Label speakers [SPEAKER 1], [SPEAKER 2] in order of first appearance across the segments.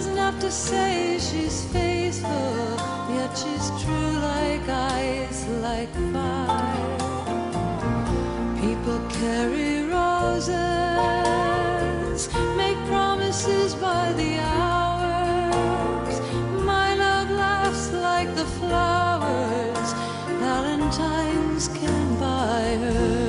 [SPEAKER 1] doesn't have to say she's faithful, yet she's true like ice, like fire. People carry roses, make promises by the hours. My love laughs like the flowers Valentine's can buy her.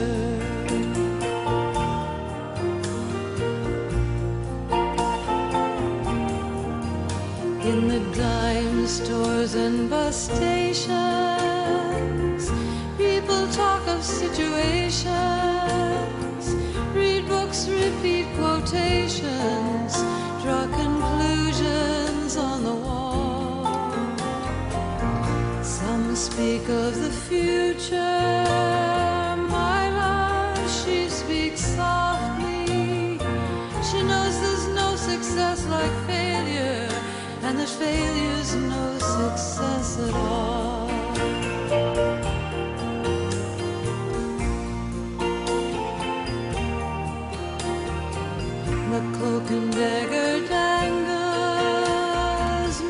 [SPEAKER 1] In the dime stores and bus stations, people talk of situations, read books, repeat quotations, draw conclusions on the wall. Some speak of the future. and that failure's no success at all. The cloak and dagger dangles,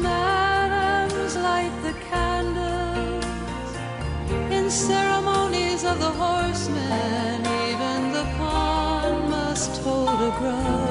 [SPEAKER 1] madams light the candles in ceremonies of the horsemen. Even the pawn must hold a grudge.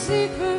[SPEAKER 1] secret.